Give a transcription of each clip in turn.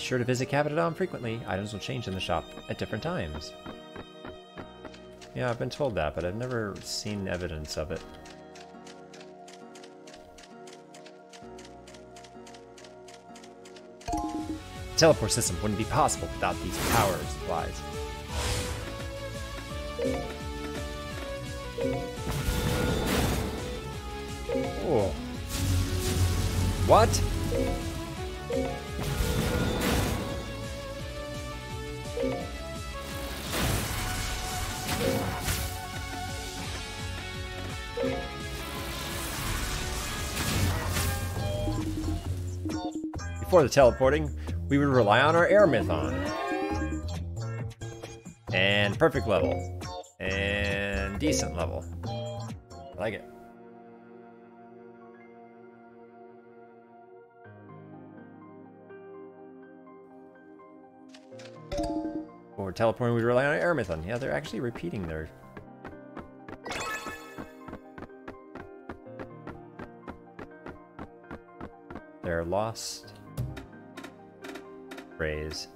sure to visit Capitadom frequently. Items will change in the shop at different times. Yeah, I've been told that, but I've never seen evidence of it. teleport system wouldn't be possible without these power supplies. Oh. What? Before the teleporting, we would rely on our air mython. And perfect level. And decent level. I like it. For teleporting, we rely on air mython. Yeah, they're actually repeating their they're lost phrase.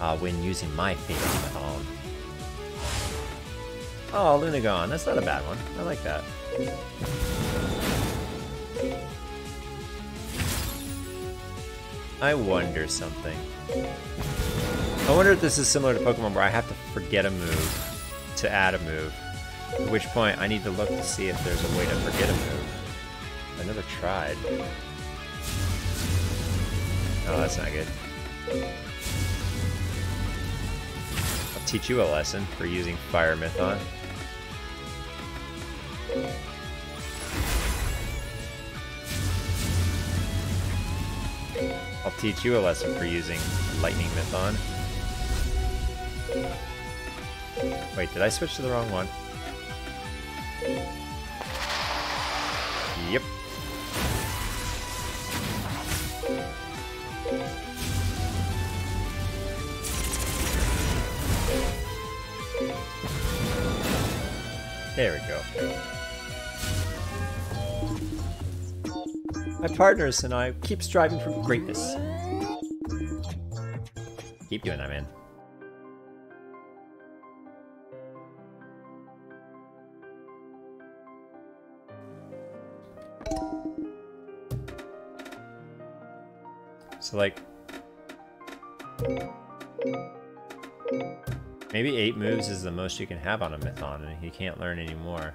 Uh, when using my favorite method. Oh, Lunagon, that's not a bad one. I like that. I wonder something. I wonder if this is similar to Pokemon where I have to forget a move to add a move. At which point I need to look to see if there's a way to forget a move. I never tried. Oh, that's not good. I'll teach you a lesson for using Fire Mython. I'll teach you a lesson for using Lightning Mython. Wait, did I switch to the wrong one? Partners and I keep striving for greatness. Keep doing that, man. So like... Maybe 8 moves is the most you can have on a Mython, and you can't learn any more.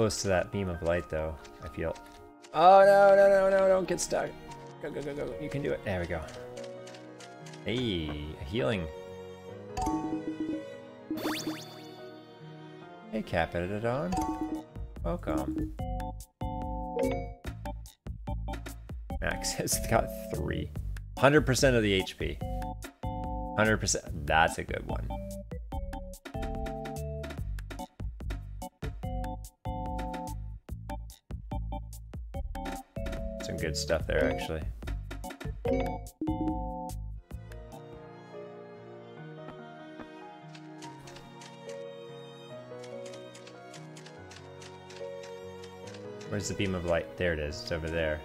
Close to that beam of light, though, I feel. Oh, no, no, no, no, don't get stuck. Go, go, go, go. You can do it. There we go. Hey, healing. Hey, Capitadon. Welcome. Max has got three. 100% of the HP. 100%. That's a good one. Good stuff there, actually. Where's the beam of light? There it is. It's over there.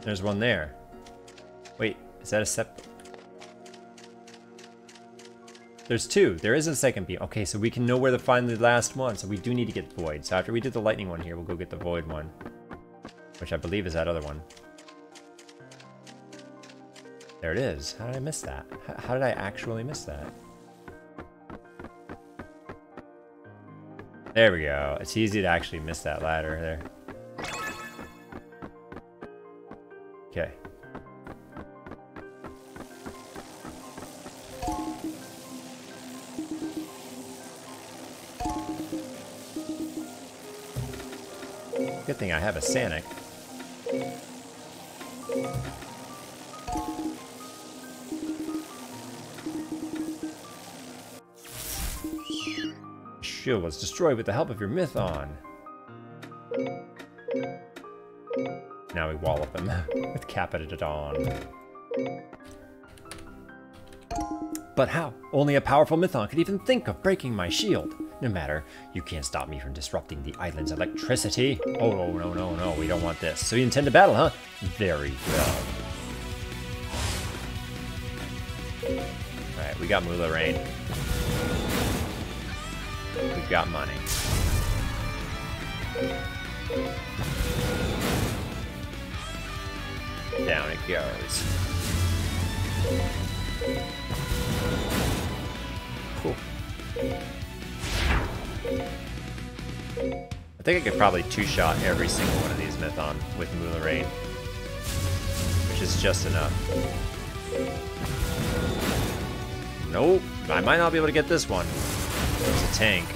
There's one there. Wait, is that a sep? There's two. There is a second beam. Okay, so we can know where to find the last one. So we do need to get void. So after we did the lightning one here, we'll go get the void one. Which I believe is that other one. There it is. How did I miss that? How did I actually miss that? There we go. It's easy to actually miss that ladder there. I have a Sanic. Shield was destroyed with the help of your Mython. Now we wallop him with Capitadon. But how? Only a powerful Mython could even think of breaking my shield. No matter, you can't stop me from disrupting the island's electricity. Oh, no, no, no, no, we don't want this. So you intend to battle, huh? Very well. Alright, we got Moularain. We've got money. Down it goes. Cool. I think I could probably two-shot every single one of these Mython with Moularain. Which is just enough. Nope, I might not be able to get this one. It's a tank.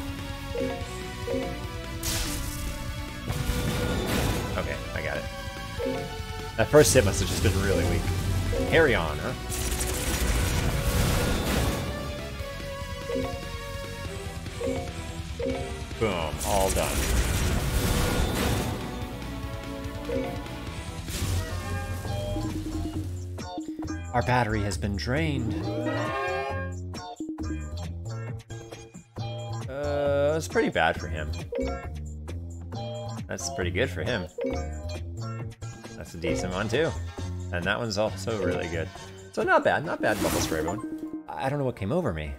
Okay, I got it. That first hit must have just been really weak. Carry on, huh? Boom, all done. Our battery has been drained. Uh, it's pretty bad for him. That's pretty good for him. That's a decent one too. And that one's also really good. So not bad, not bad bubbles for everyone. I don't know what came over me.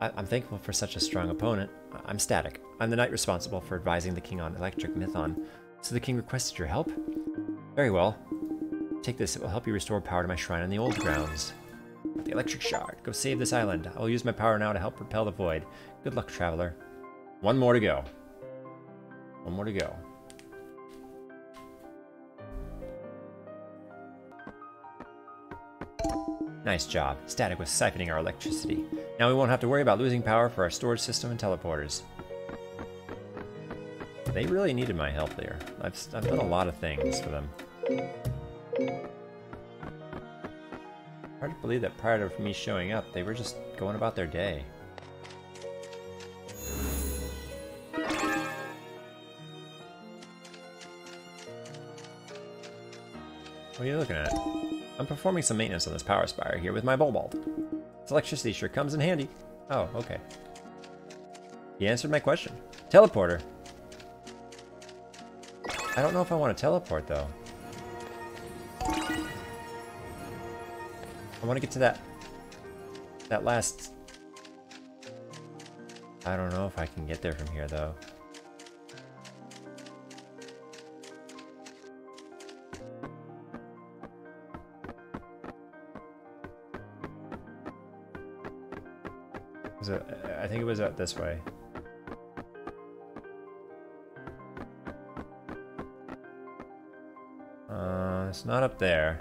I am thankful for such a strong opponent. I'm Static. I'm the knight responsible for advising the king on Electric Mython. So the king requested your help? Very well. Take this, it will help you restore power to my shrine on the old grounds. The electric shard. Go save this island. I will use my power now to help repel the void. Good luck, traveler. One more to go. One more to go. Nice job. Static was siphoning our electricity. Now we won't have to worry about losing power for our storage system and teleporters. They really needed my help there. I've, I've done a lot of things for them. Hard to believe that prior to me showing up, they were just going about their day. What are you looking at? I'm performing some maintenance on this power spire here with my Bulbald. This electricity sure comes in handy. Oh, okay. He answered my question. Teleporter. I don't know if I want to teleport, though. I want to get to that... That last... I don't know if I can get there from here, though. Think it was out this way. Uh, it's not up there.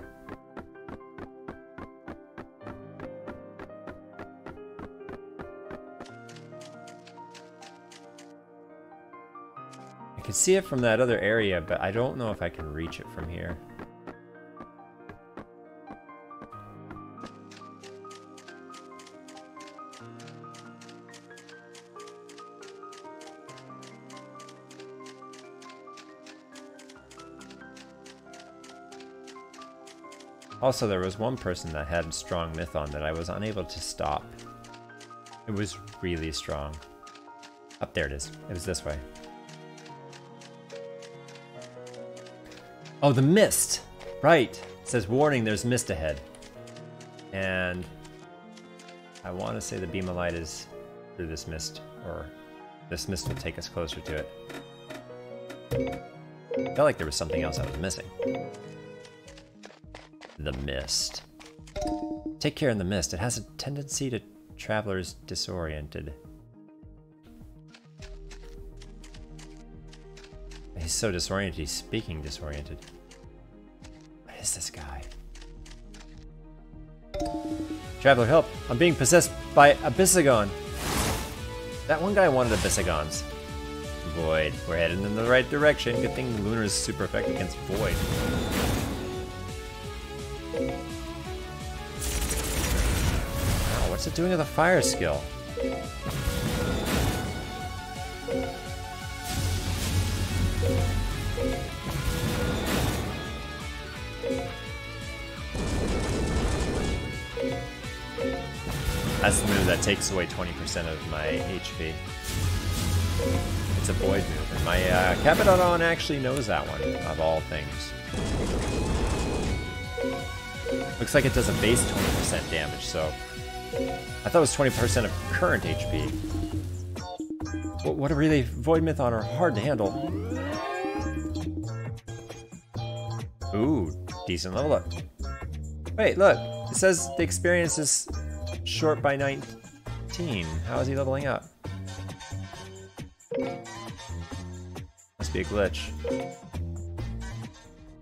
I can see it from that other area, but I don't know if I can reach it from here. Also, there was one person that had strong Mython that I was unable to stop. It was really strong. Up there it is. It was this way. Oh, the mist! Right. It says, warning, there's mist ahead. And I want to say the beam of light is through this mist, or this mist will take us closer to it. I felt like there was something else I was missing the mist. Take care in the mist. It has a tendency to travelers disoriented. He's so disoriented, he's speaking disoriented. What is this guy? Traveler, help! I'm being possessed by Abyssagon! That one guy wanted Abyssagons. Void. We're heading in the right direction. Good thing Lunar is super effective against Void. What's it doing with the fire skill? That's the move that takes away 20% of my HP. It's a void move, and my uh, Capodon actually knows that one, of all things. Looks like it does a base 20% damage, so... I thought it was 20% of current HP. What a really... Void Mython are hard to handle. Ooh, decent level up. Wait, look. It says the experience is short by 19. How is he leveling up? Must be a glitch.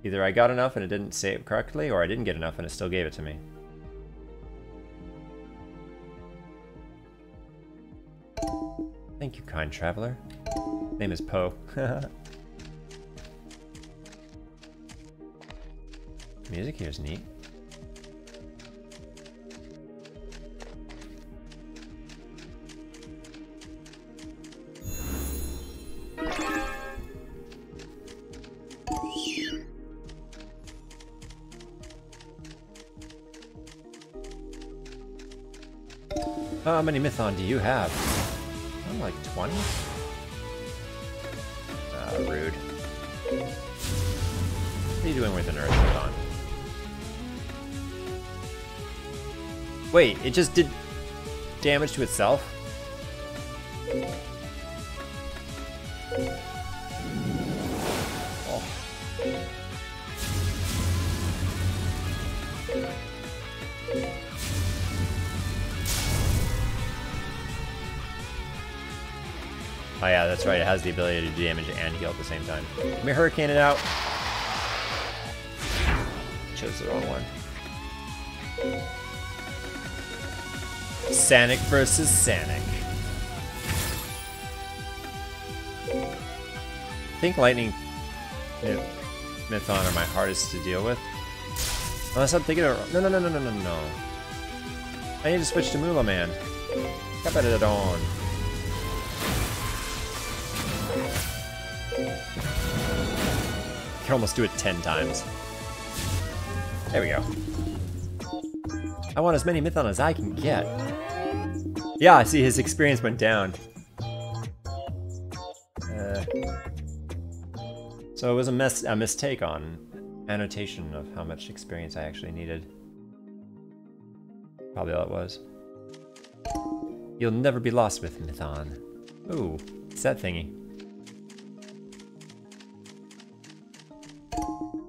Either I got enough and it didn't save it correctly, or I didn't get enough and it still gave it to me. Thank you, kind traveler. Name is Poe. Music here is neat. How many Mython do you have? I'm like 20? Ah, rude. What are you doing with an Mython? Wait, it just did damage to itself? Right. It has the ability to do damage and heal at the same time. Let me hurricane it out. Chose the wrong one. Sanic versus Sanic. I think Lightning Mython are my hardest to deal with. Unless I'm thinking of... No, no, no, no, no, no, no. I need to switch to Moola Man. Capodon. can almost do it 10 times. There we go. I want as many Mython as I can get. Yeah, I see his experience went down. Uh, so it was a, mis a mistake on annotation of how much experience I actually needed. Probably all it was. You'll never be lost with Mython. Ooh, it's that thingy.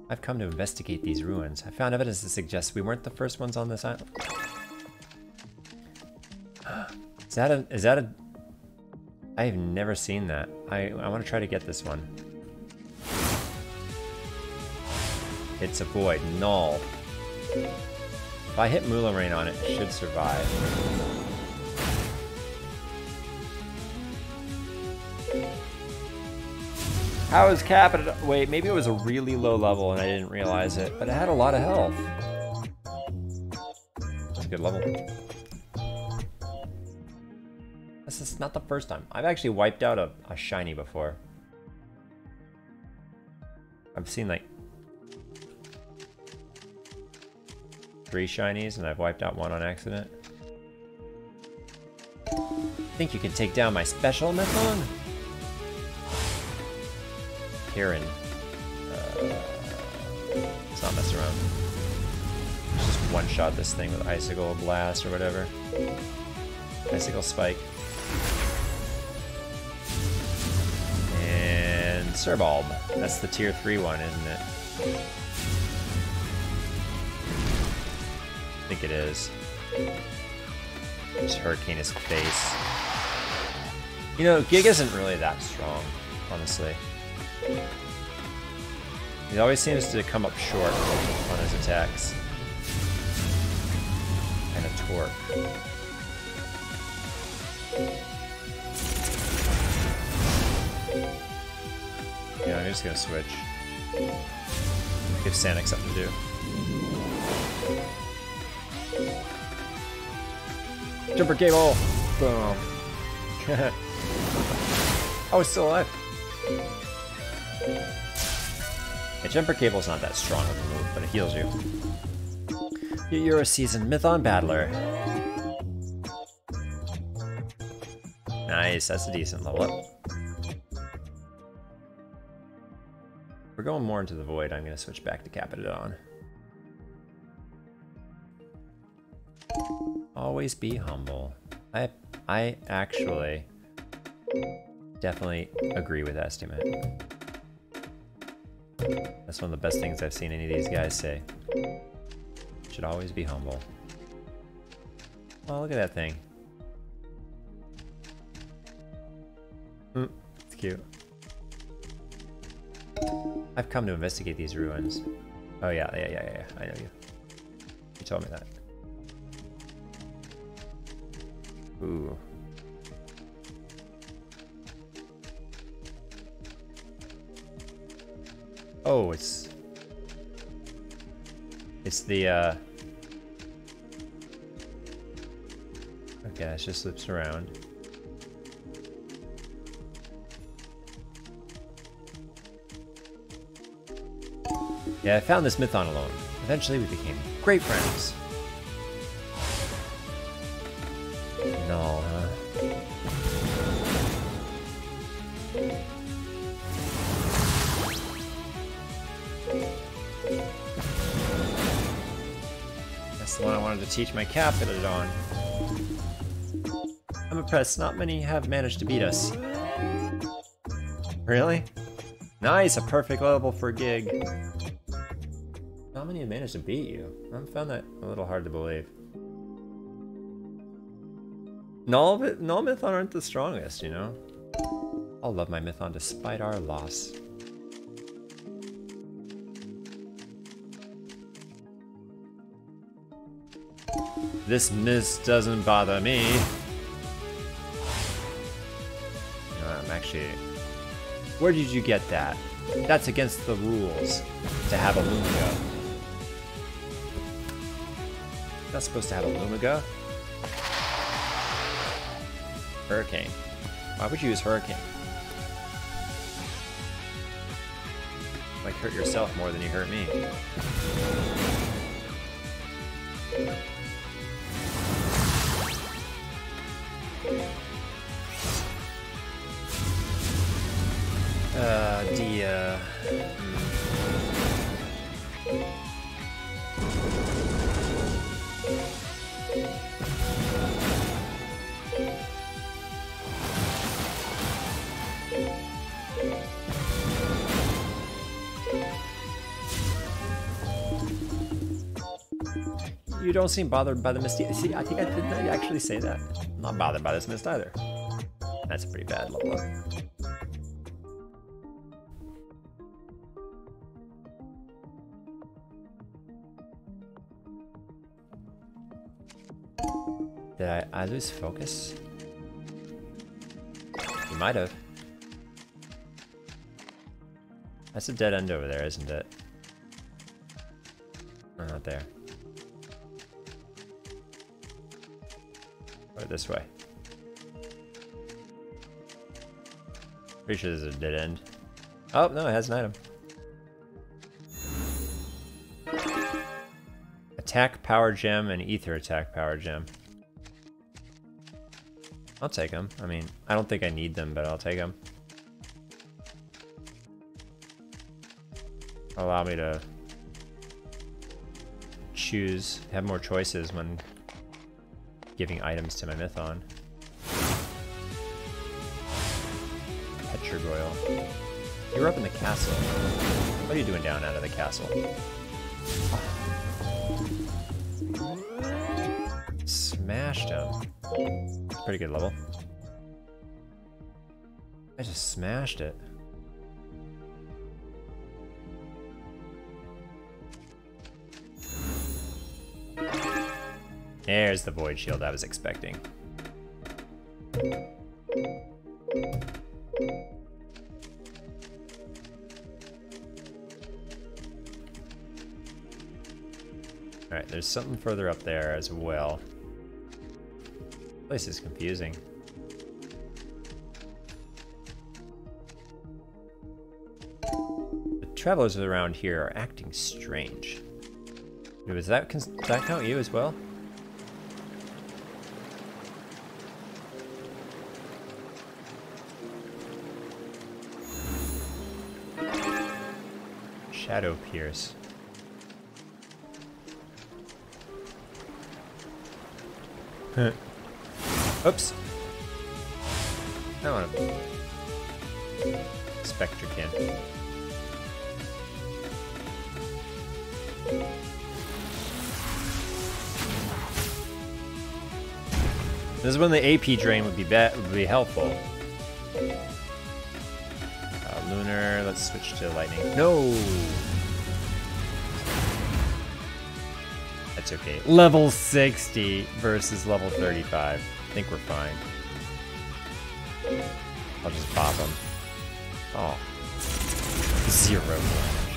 I've come to investigate these ruins. I found evidence that suggests we weren't the first ones on this island. is that a... Is that a... I have never seen that. I, I want to try to get this one. It's a void. Null. If I hit Moola on it, it should survive. How is Capita? Wait, maybe it was a really low level and I didn't realize it, but it had a lot of health. That's a good level. This is not the first time. I've actually wiped out a, a shiny before. I've seen like three shinies and I've wiped out one on accident. Think you can take down my special Mython? Kieran. Uh, let's not mess around. Let's just one-shot this thing with Icicle Blast or whatever. Icicle Spike. And Serbulb. That's the tier 3 one, isn't it? I think it is. Just hurricane his face. You know, Gig isn't really that strong, honestly. He always seems to come up short on his attacks. And a torque. Yeah, I'm just gonna switch. Give Sanic something to do. Jumper cable! Boom. oh, it's still alive. A jumper cable's not that strong of a move, but it heals you. You're a seasoned Mython battler. Nice, that's a decent level up. We're going more into the void. I'm going to switch back to Capitodon. Always be humble. I I actually definitely agree with Estimate. That's one of the best things I've seen any of these guys say. Should always be humble. Oh, look at that thing. Mm, it's cute. I've come to investigate these ruins. Oh yeah, yeah, yeah, yeah, I know you. You told me that. Ooh. Oh, it's... It's the, uh... Okay, it just loops around. Yeah, I found this Mython alone. Eventually we became great friends. Teach my Capitodon. I'm impressed, not many have managed to beat us. Really? Nice, a perfect level for Gig How many have managed to beat you? I found that a little hard to believe. Null, Null Mython aren't the strongest, you know? I'll love my Mython despite our loss. This mist doesn't bother me. I'm actually... Where did you get that? That's against the rules to have a Lumigo. Not supposed to have a Lumiga. Hurricane. Why would you use Hurricane? Like hurt yourself more than you hurt me. Don't seem bothered by the mist. See, I think I didn't actually say that. I'm not bothered by this mist either. That's pretty bad level up. Did I, I lose focus? You might have. That's a dead end over there, isn't it? Not there. Or this way. Pretty sure there's a dead end. Oh, no, it has an item. Attack Power Gem and Ether Attack Power Gem. I'll take them. I mean, I don't think I need them, but I'll take them. Allow me to choose, have more choices when giving items to my Mython. Petrigoyle. You're up in the castle. What are you doing down out of the castle? Smashed him. Pretty good level. I just smashed it. There's the void shield I was expecting. Alright, there's something further up there as well. This place is confusing. The travelers around here are acting strange. Does that, does that count you as well? Shadow Pierce. Oops. I want to... Spectrekin. This is when the AP drain would be would be helpful. Let's switch to lightning. No! That's okay. Level 60 versus level 35. I think we're fine. I'll just pop him. Oh. Zero damage.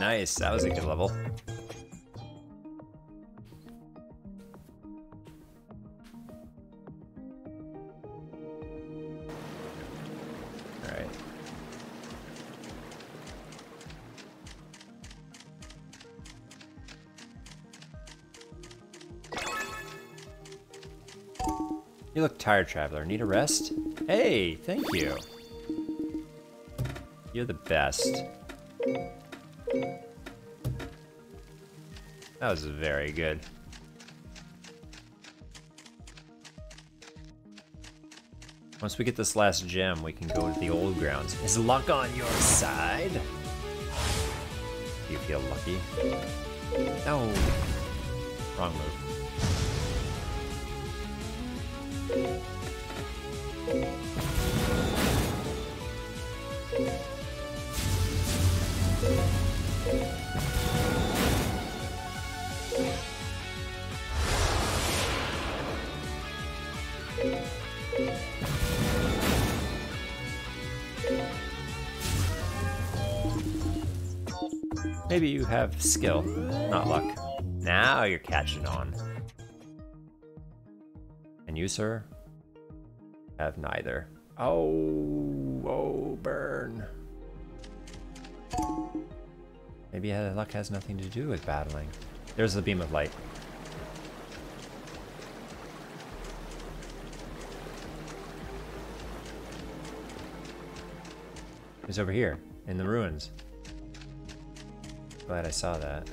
Nice, that was a good level. Tired, Traveler. Need a rest? Hey, thank you. You're the best. That was very good. Once we get this last gem, we can go to the old grounds. Is luck on your side? Do you feel lucky? No. Wrong move. Maybe you have skill, not luck. Now you're catching on. You, sir? Have neither. Oh, oh, burn. Maybe uh, luck has nothing to do with battling. There's the beam of light. It's over here, in the ruins. Glad I saw that.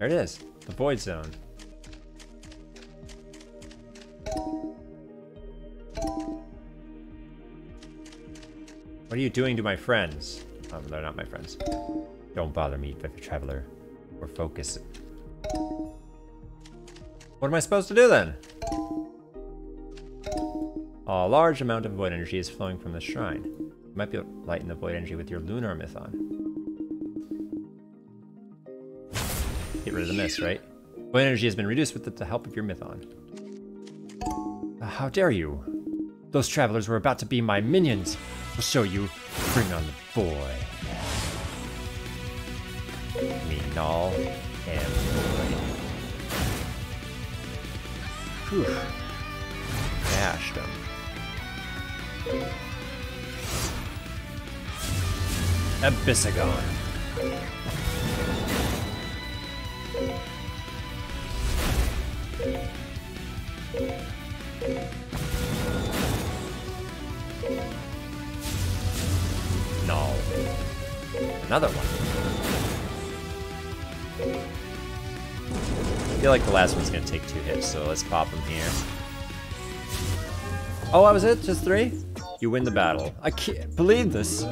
There it is, the void zone. What are you doing to my friends? Um, they're not my friends. Don't bother me, Traveler. We're. What am I supposed to do then? A large amount of void energy is flowing from the shrine. You might be able to lighten the void energy with your lunar mython. Get rid of the mist, right? Void energy has been reduced with the help of your mython. Uh, how dare you? Those travelers were about to be my minions. I'll show you. Bring on the boy. Me null and boy. Whew. Dashed him. Abyssagon. Another one. I feel like the last one's gonna take two hits, so let's pop him here. Oh, that was it? Just three? You win the battle. I can't believe this.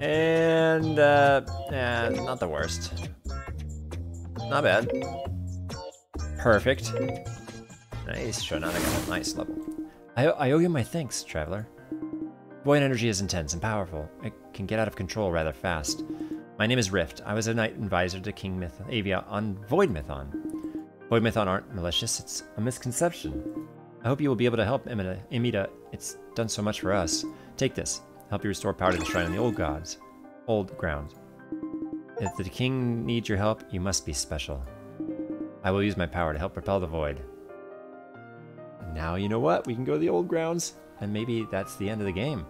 And, uh, yeah, not the worst. Not bad. Perfect. Nice, I got a nice level. I, I owe you my thanks, Traveler. Void energy is intense and powerful. It can get out of control rather fast. My name is Rift. I was a knight advisor to King Myth Avia on Void Mython. Void Mython aren't malicious, it's a misconception. I hope you will be able to help Imida. It's done so much for us. Take this. Help you restore power to the shrine and the old gods. Old ground. If the king needs your help, you must be special. I will use my power to help repel the void. Now you know what? We can go to the old grounds, and maybe that's the end of the game.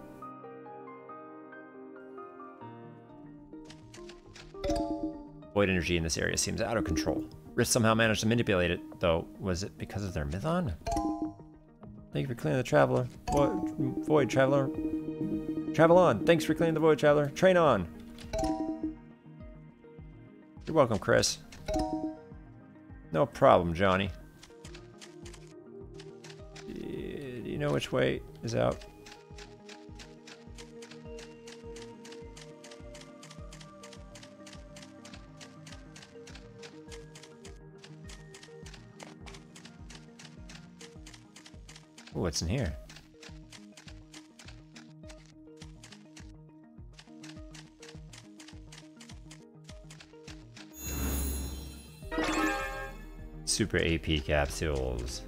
Void energy in this area seems out of control. Rift somehow managed to manipulate it, though. Was it because of their mython? Thank you for clearing the traveler. Void, void traveler. Travel on. Thanks for clearing the void traveler. Train on. You're welcome, Chris. No problem, Johnny. Do you know which way is out? Ooh, what's in here? Super AP capsules.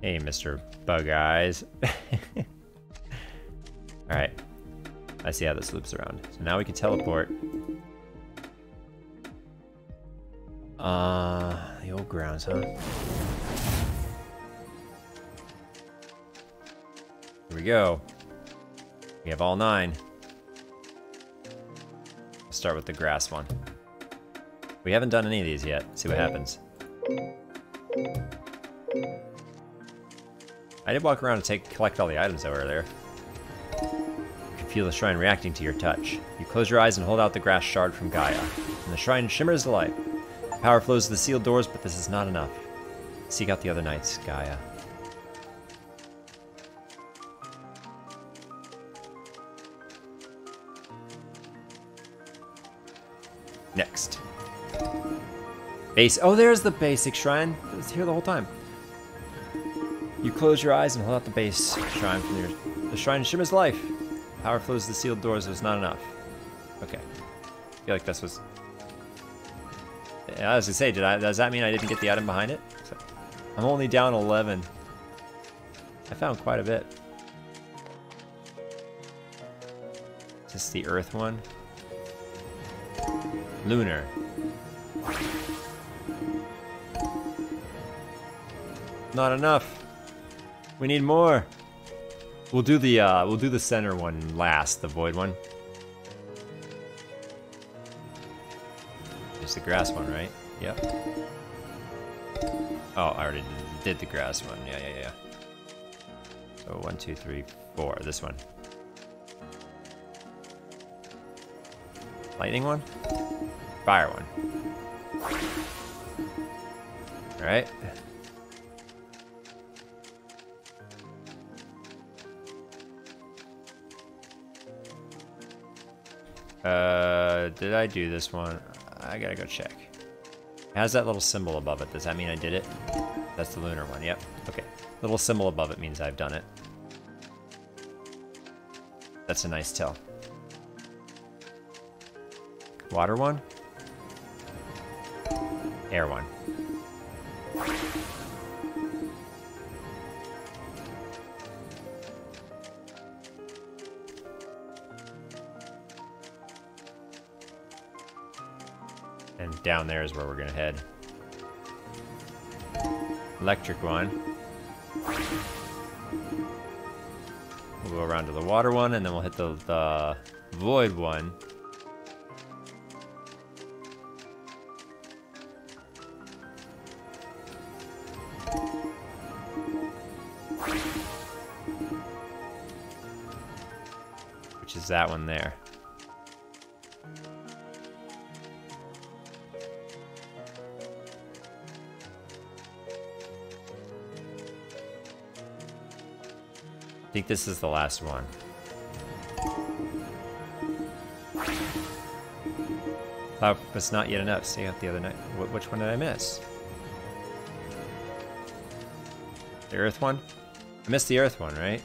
Hey, Mr. Bug Eyes. Alright. I see how this loops around. So now we can teleport. Uh, the old grounds, huh? Here we go. We have all nine. Let's start with the grass one. We haven't done any of these yet. See what happens. I did walk around and take collect all the items were there. You can feel the shrine reacting to your touch. You close your eyes and hold out the grass shard from Gaia, and the shrine shimmers to light. Power flows to the sealed doors, but this is not enough. Seek out the other knights, Gaia. Next. Base. Oh, there's the basic shrine. It was here the whole time. You close your eyes and hold out the base shrine from your. The shrine shimmers life. Power flows to the sealed doors. It was not enough. Okay. I feel like this was I was gonna say, did I? Does that mean I didn't get the item behind it? I'm only down 11. I found quite a bit. This the Earth one? Lunar. Not enough. We need more. We'll do the uh, we'll do the center one last, the void one. The grass one, right? Yep. Oh, I already did the grass one. Yeah, yeah, yeah. So one, two, three, four. This one. Lightning one? Fire one. Alright. Uh, did I do this one? I gotta go check. Has that little symbol above it. Does that mean I did it? That's the lunar one, yep. Okay. Little symbol above it means I've done it. That's a nice tell. Water one? Air one. Down there is where we're gonna head. Electric one. We'll go around to the water one, and then we'll hit the, the void one. Which is that one there. think this is the last one. Oh, that not yet enough. So you the other knight. Which one did I miss? The earth one? I missed the earth one, right?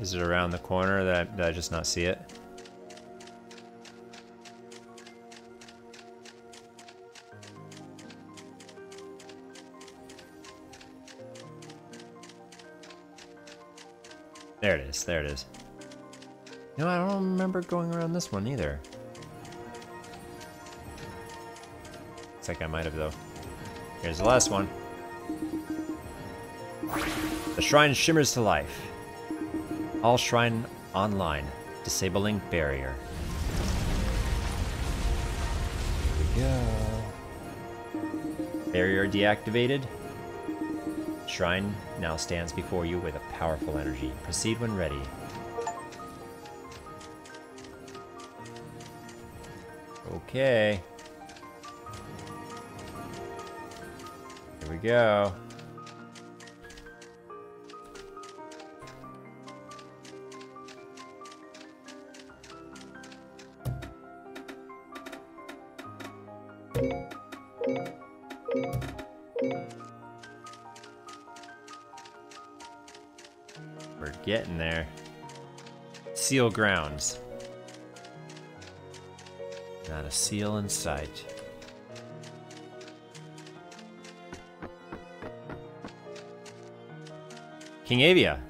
Is it around the corner that that I just not see it? There it is. No, I don't remember going around this one either. Looks like I might have though. Here's the last one. The shrine shimmers to life. All shrine online. Disabling barrier. Here we go. Barrier deactivated. Shrine now stands before you with a powerful energy. Proceed when ready. Okay. Here we go. There. Seal grounds. Not a seal in sight. King Avia.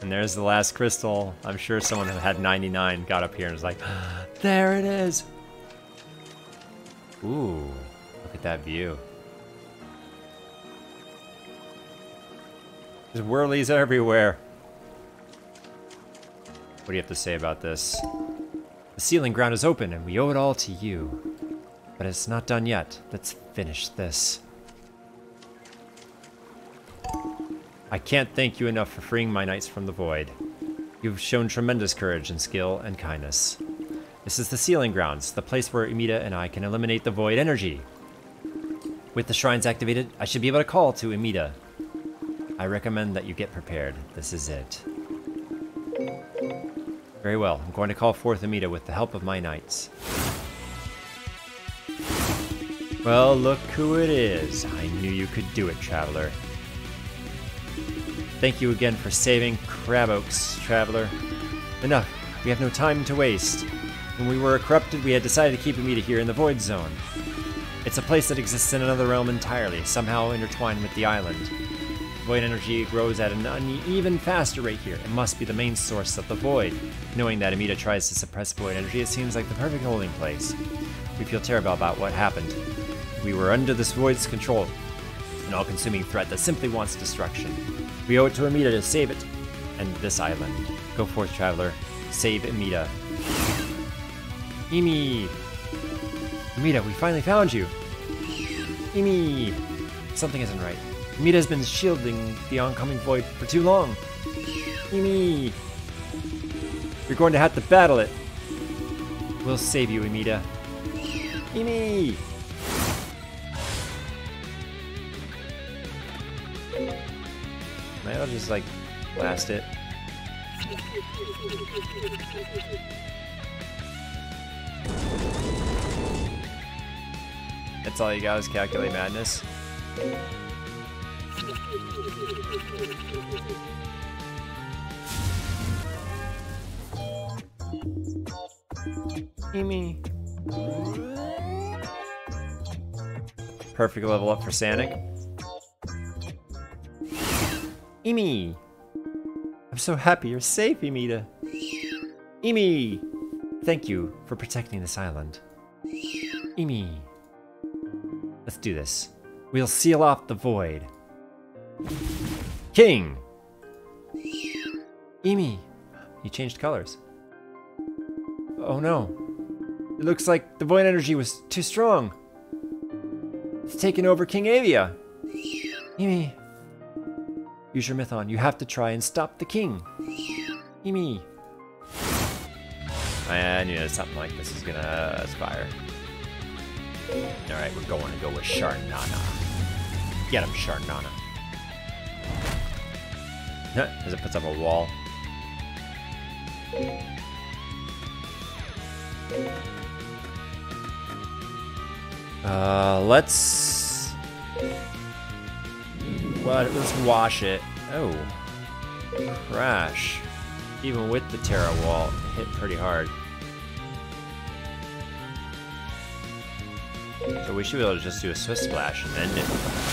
And there's the last crystal. I'm sure someone who had 99 got up here and was like, there it is. Ooh, look at that view. There's whirlies everywhere. What do you have to say about this? The sealing ground is open and we owe it all to you. But it's not done yet. Let's finish this. I can't thank you enough for freeing my knights from the void. You've shown tremendous courage and skill and kindness. This is the sealing grounds, the place where Amida and I can eliminate the void energy. With the shrines activated, I should be able to call to Amida. I recommend that you get prepared. This is it. Very well, I'm going to call forth Amida with the help of my knights. Well, look who it is. I knew you could do it, Traveler. Thank you again for saving Crab Oaks, Traveler. Enough. We have no time to waste. When we were corrupted, we had decided to keep Amida here in the Void Zone. It's a place that exists in another realm entirely, somehow intertwined with the island. Void energy grows at an uneven faster rate here. It must be the main source of the void. Knowing that Amida tries to suppress void energy, it seems like the perfect holding place. We feel terrible about what happened. We were under this void's control, an all-consuming threat that simply wants destruction. We owe it to Amida to save it and this island. Go forth, traveler. Save Amida. Imi! Amida, we finally found you! Imi! Something isn't right. Amida has been shielding the oncoming void for too long. Imi! You're going to have to battle it. We'll save you, Amida. Imi! Might I'll just like blast it. That's all you got is calculate madness. Amy. Perfect level up for Sanic. Emi! I'm so happy you're safe, Emita. Emi! Thank you for protecting this island. Emi. Let's do this. We'll seal off the void. King! Emi! You changed colors. Oh no. It looks like the void energy was too strong. It's taken over King Avia. Emi. Use your Mython. You have to try and stop the king. Imi, Emi. I knew something like this is gonna uh, aspire. Alright, we're going to go with Sharnana. Get him, Sharnana. As it puts up a wall. Uh, let's... Well, let's wash it. Oh. Crash. Even with the Terra wall, hit pretty hard. So we should be able to just do a Swift Splash and end it.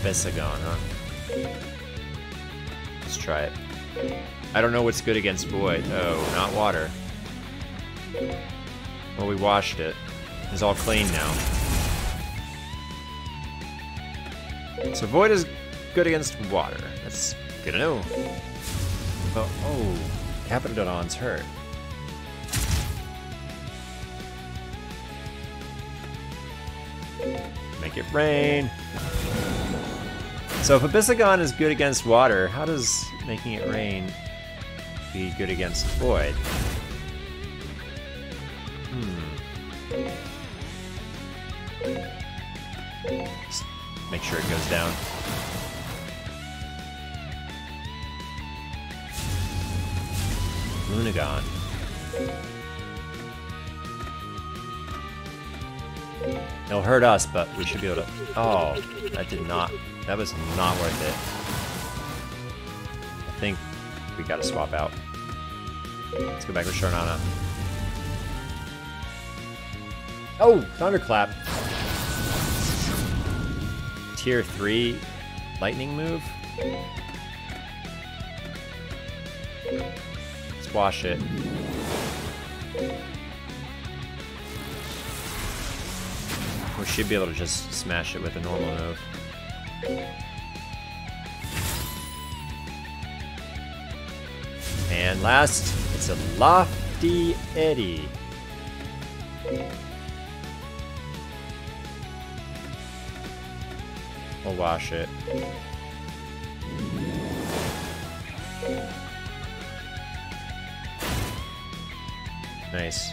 Abyssagon, huh? Let's try it. I don't know what's good against Void. Oh, not water. Well, we washed it. It's all clean now. So Void is good against water. That's good to know. Oh, oh Capitodon's hurt. Make it rain. So if Abyssagon is good against water, how does making it rain be good against Void? Hmm. Just make sure it goes down. Lunagon. It'll hurt us, but we should be able to... Oh, that did not... That was not worth it. I think we gotta swap out. Let's go back with Sharnana. Oh, Thunderclap. Tier 3 lightning move? Squash it. We should be able to just smash it with a normal move. And last, it's a Lofty Eddy. We'll wash it. Nice.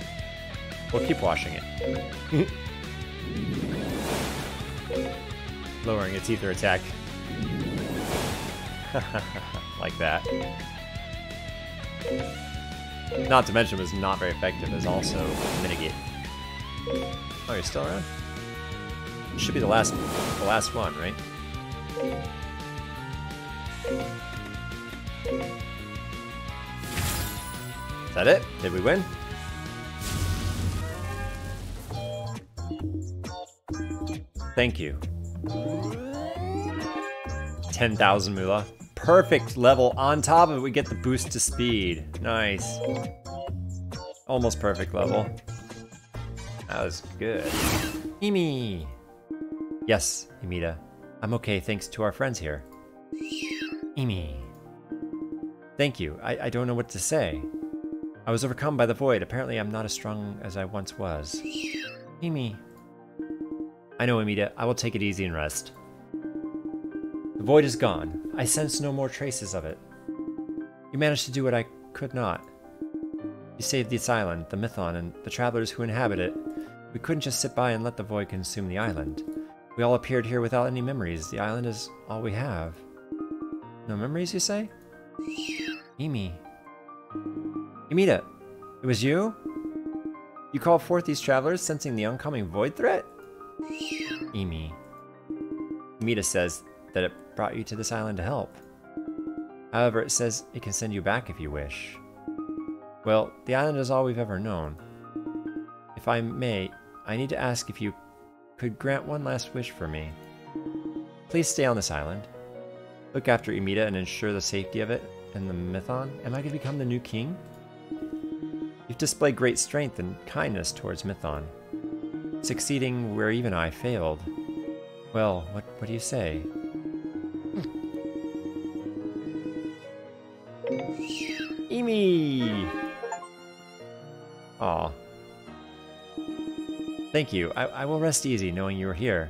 We'll keep washing it. Lowering its ether attack. like that. Not to mention it was not very effective as also mitigate. Oh, you're still around? Should be the last the last one, right? Is that it? Did we win? Thank you. 10,000 moolah. Perfect level. On top of it, we get the boost to speed. Nice. Almost perfect level. That was good. Imi! Yes, Imita. I'm okay thanks to our friends here. Imi. Thank you. I, I don't know what to say. I was overcome by the void. Apparently I'm not as strong as I once was. Emi. I know, Amita. I will take it easy and rest. The void is gone. I sense no more traces of it. You managed to do what I could not. You saved this island, the Mython, and the travelers who inhabit it. We couldn't just sit by and let the void consume the island. We all appeared here without any memories. The island is all we have. No memories, you say? Emi. Amita, it was you? You called forth these travelers, sensing the oncoming void threat? Emi. Mita says that it brought you to this island to help. However, it says it can send you back if you wish. Well, the island is all we've ever known. If I may, I need to ask if you could grant one last wish for me. Please stay on this island. Look after Emita and ensure the safety of it and the Mython. Am I going to become the new king? You've displayed great strength and kindness towards Mython succeeding where even I failed. Well, what, what do you say? Emi! Aw. Thank you. I, I will rest easy knowing you are here.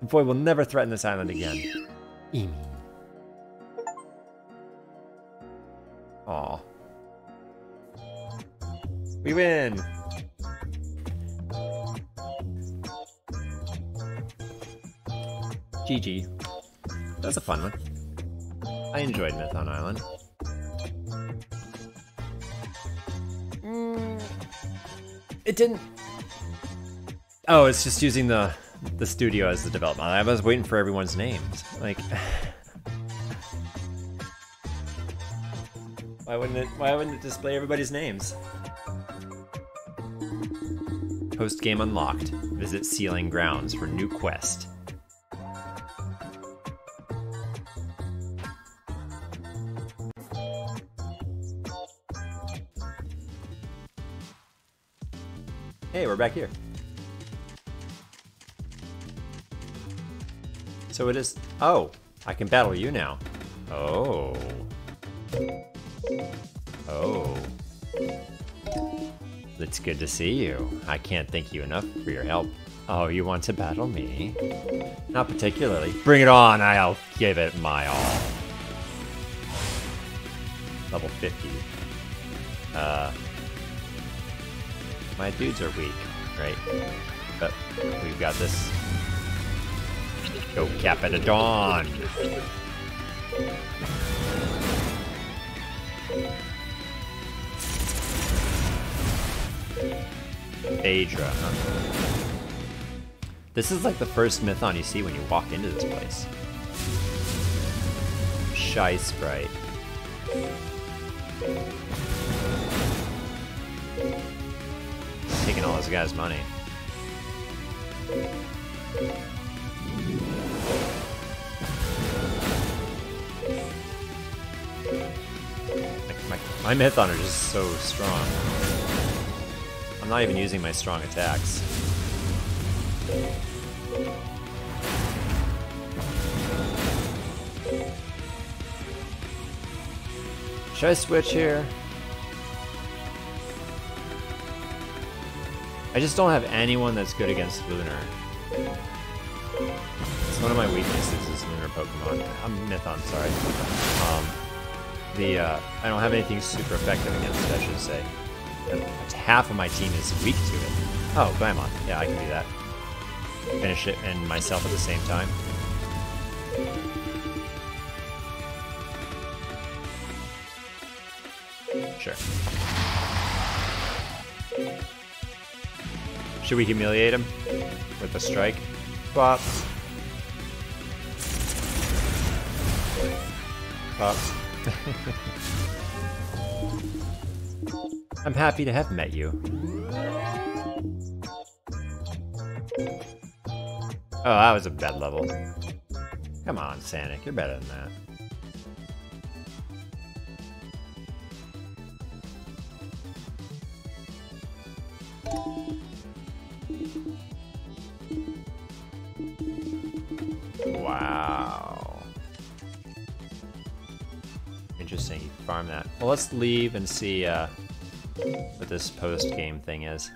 The boy will never threaten this island again. Emi. GG. That was a fun one. I enjoyed Mython Island. Mm, it didn't... Oh, it's just using the, the studio as the development. I was waiting for everyone's names. Like, why wouldn't it? Why wouldn't it display everybody's names? Post game unlocked. Visit Sealing Grounds for new quest. Back here. So it is. Oh, I can battle you now. Oh. Oh. It's good to see you. I can't thank you enough for your help. Oh, you want to battle me? Not particularly. Bring it on, I'll give it my all. Level 50. Uh, my dudes are weak, right? But we've got this. Go Capitodon. Phaedra, huh? This is like the first Mython you see when you walk into this place. Shy Sprite. Taking all this guy's money. My, my Mython are just so strong. I'm not even using my strong attacks. Should I switch here? I just don't have anyone that's good against Lunar. It's one of my weaknesses is Lunar Pokemon. I'm Mython, sorry. Um, the uh, I don't have anything super effective against it, I should say. Half of my team is weak to it. Oh, Glammon. Yeah, I can do that. Finish it and myself at the same time. Sure. Should we humiliate him with a strike? Pop. Pop. I'm happy to have met you. Oh, that was a bad level. Come on, Sanic, you're better than that. Let's leave and see uh, what this post-game thing is.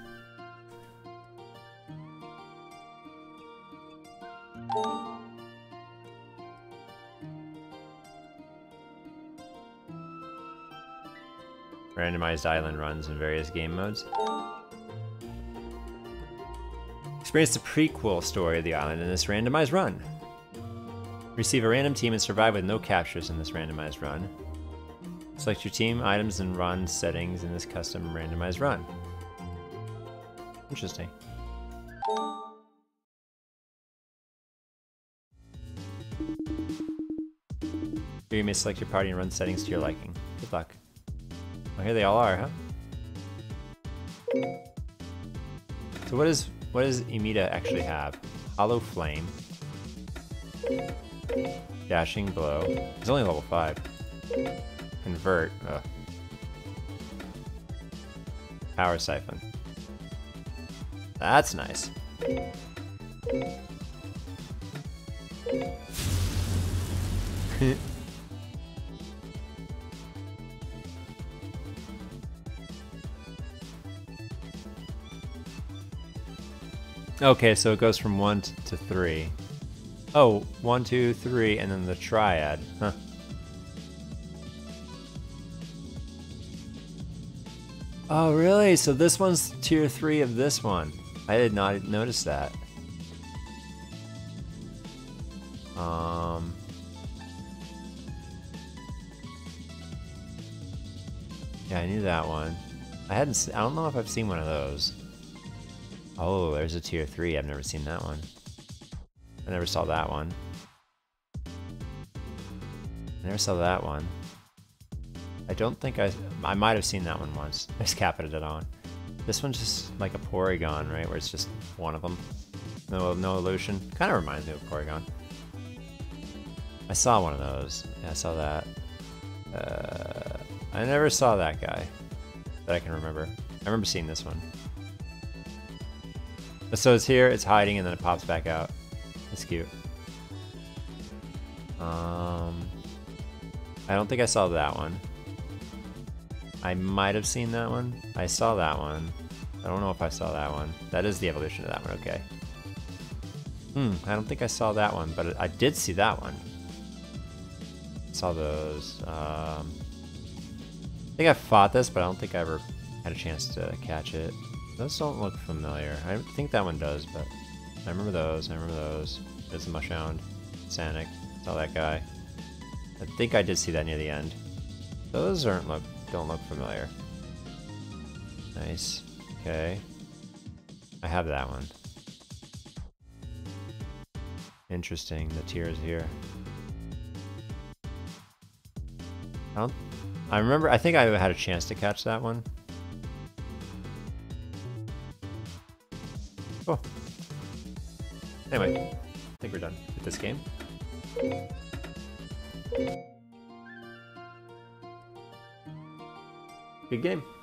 Randomized island runs in various game modes. Experience the prequel story of the island in this randomized run. Receive a random team and survive with no captures in this randomized run. Select your team, items, and run settings in this custom randomized run. Interesting. Here you may select your party and run settings to your liking. Good luck. Well, here they all are, huh? So what does what does Imida actually have? Hollow Flame. Dashing Blow. It's only level 5. Convert. Ugh. Power Siphon. That's nice. okay, so it goes from 1 to 3. Oh, one, two, three, and then the triad. Huh. Oh, really? So this one's tier 3 of this one. I did not notice that. Um... Yeah, I knew that one. I hadn't. I don't know if I've seen one of those. Oh, there's a tier three. I've never seen that one. I never saw that one. I never saw that one. I don't think I... I might have seen that one once. I just capped it on. This one's just like a Porygon, right? Where it's just one of them. No, no illusion. Kind of reminds me of Porygon. I saw one of those. Yeah, I saw that. Uh, I never saw that guy that I can remember. I remember seeing this one. So it's here, it's hiding, and then it pops back out. It's cute. Um, I don't think I saw that one. I might have seen that one. I saw that one. I don't know if I saw that one. That is the evolution of that one, okay. Hmm, I don't think I saw that one, but I did see that one. Saw those. Um, I think I fought this, but I don't think I ever had a chance to catch it. Those don't look familiar. I think that one does, but I remember those. I remember those. There's a Mushound, Sanic, saw that guy. I think I did see that near the end. Those aren't look don't look familiar. Nice. Okay. I have that one. Interesting, the tears here. I don't I remember I think I had a chance to catch that one. Cool. Anyway, I think we're done with this game. Good game.